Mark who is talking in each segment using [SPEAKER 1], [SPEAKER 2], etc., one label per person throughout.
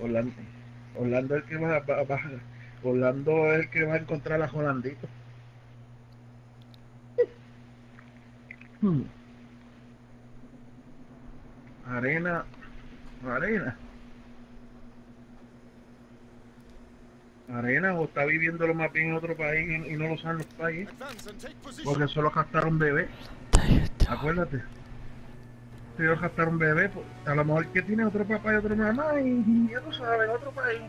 [SPEAKER 1] Orlando, Orlando es el que va, va- va- Orlando es el que va a encontrar a Jolandito. Hmm. Arena, arena. Arena o está viviéndolo más bien en otro país y, y no lo saben los países. Porque solo captaron bebé. Acuérdate. Si ellos captaron bebé, pues, a lo mejor que tiene otro papá y otra mamá y, y ya no sabe, en otro país.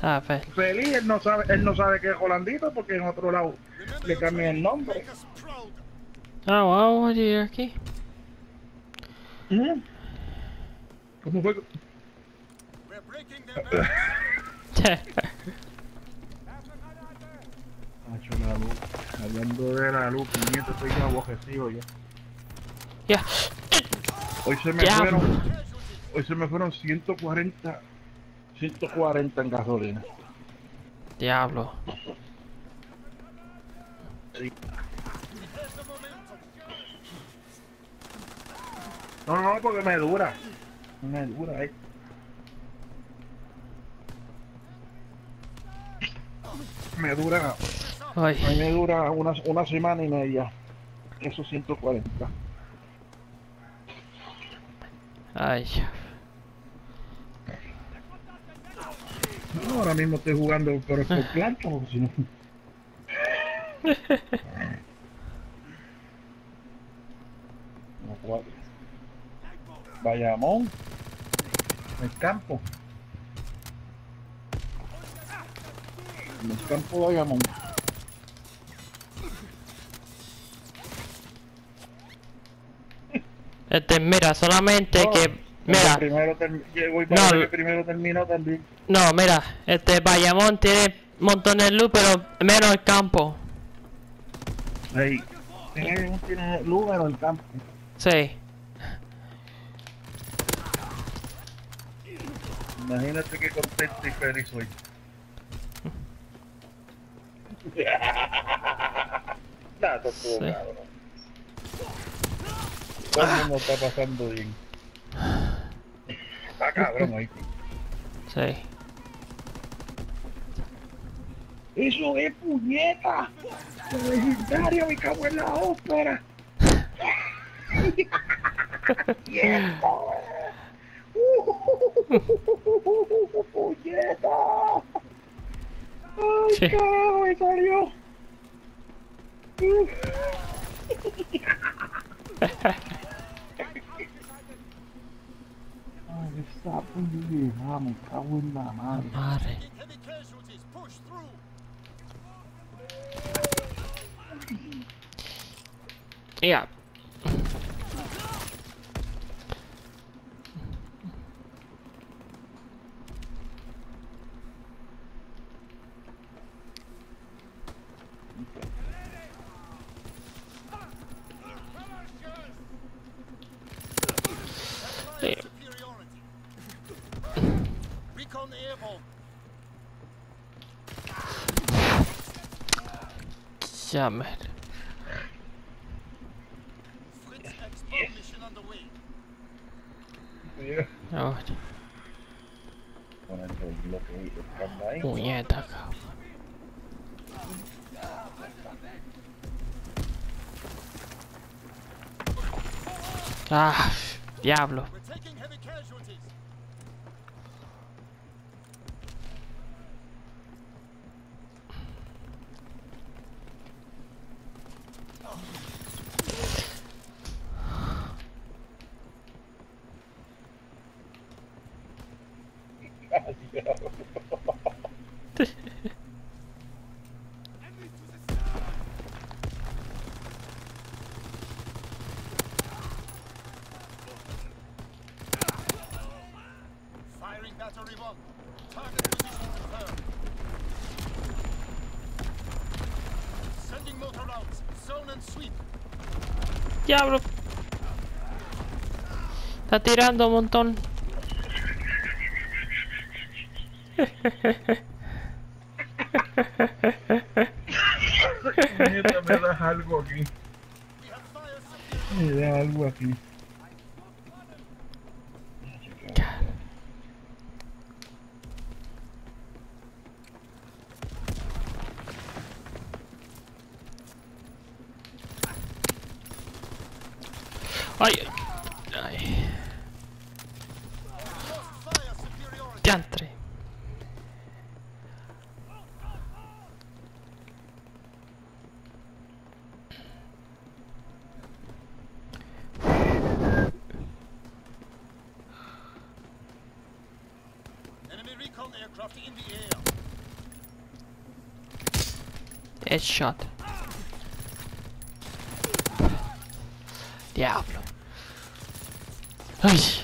[SPEAKER 2] A ver.
[SPEAKER 1] Feliz, él no sabe, él no sabe que es holandito porque en otro lado le cambian el nombre.
[SPEAKER 2] Ah, wow, oye, aquí.
[SPEAKER 1] ¿Mm? ¿Cómo fue? Macho, la luz. Hablando de la luz, puñeta, estoy ya abojecido ya.
[SPEAKER 2] Ya.
[SPEAKER 1] Hoy se me fueron, hoy se me fueron 140, 140 en gasolina.
[SPEAKER 2] Diablo.
[SPEAKER 1] Sí. No, no, porque me dura. Me dura, eh. Me dura, a mí
[SPEAKER 2] Ay.
[SPEAKER 1] me dura una, una semana y media. Esos 140.
[SPEAKER 2] Ay.
[SPEAKER 1] No, ahora mismo estoy jugando pero por plancha, porque si no. Bayamón. El campo. En el campo de Bayamón.
[SPEAKER 2] Este, mira, solamente
[SPEAKER 1] No,
[SPEAKER 2] que. Mira,
[SPEAKER 1] Primero term- llegó y
[SPEAKER 2] No,
[SPEAKER 1] que primero terminó también.
[SPEAKER 2] no, mira, este Bayamón tiene montones de luz, pero menos el campo.
[SPEAKER 1] Ahí. Tiene, tiene luz en el campo.
[SPEAKER 2] Sí.
[SPEAKER 1] Imagínate qué contento y feliz soy. Nada,
[SPEAKER 2] Sí.
[SPEAKER 1] Todo el mundo está pasando bien. Está cabrón ahí.
[SPEAKER 2] Sí.
[SPEAKER 1] ¡Eso es puñeta! ¡Legendario, me cago en la ópera! ¡Puñeta! ¡Ay,
[SPEAKER 2] Sí.
[SPEAKER 1] carajo, me salió! Ay, esa pendeja, me cago en la
[SPEAKER 3] Recon airborne.
[SPEAKER 2] Ya, man.
[SPEAKER 3] Fritz export mission underway.
[SPEAKER 2] Oh,
[SPEAKER 1] Poniendo lo que está ahí.
[SPEAKER 2] puñeta, cabrón. Ah, diablo. Diablo. Está tirando un montón.
[SPEAKER 1] Me das algo aquí. Me da algo aquí.
[SPEAKER 2] Ay, ay. Diantre. Headshot. Diablo. Ay.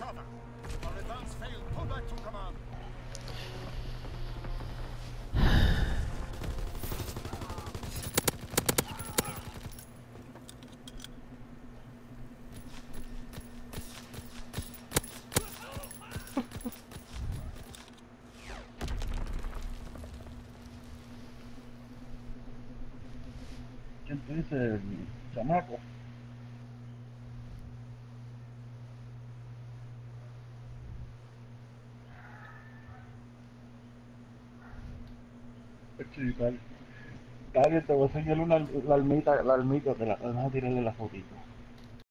[SPEAKER 1] ¿Quién te dice el chamaco? Sí. Está bien, te voy a enseñar una la almita, la almita, te la, vamos a tirarle la fotito.